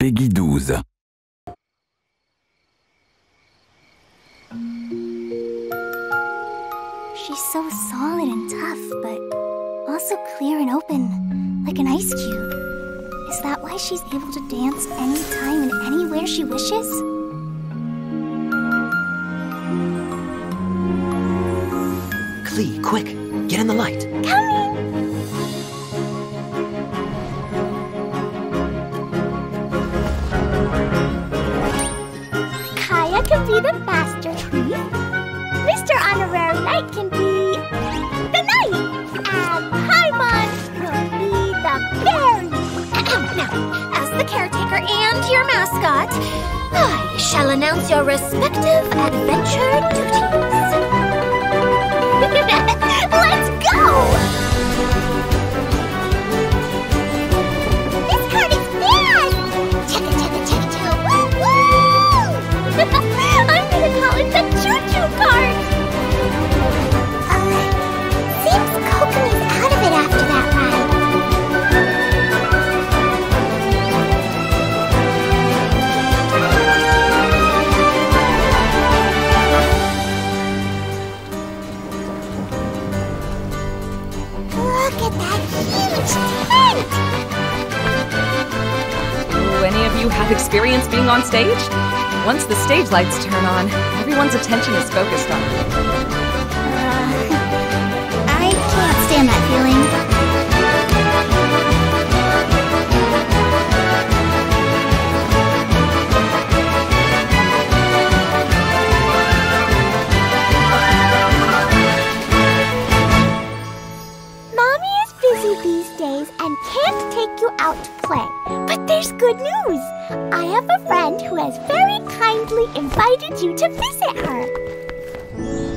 Peggy 12. She's so solid and tough, but also clear and open, like an ice cube. Is that why she's able to dance anytime and anywhere she wishes? Klee, quick! Get in the light! Coming! Be the master. Mr. Honorary Knight can be the knight. And Paimon will be the berry. now, as the caretaker and your mascot, I shall announce your respective adventure duties. Look at that huge tent! Do any of you have experience being on stage? Once the stage lights turn on, everyone's attention is focused on you. These days and can't take you out to play. But there's good news. I have a friend who has very kindly invited you to visit her.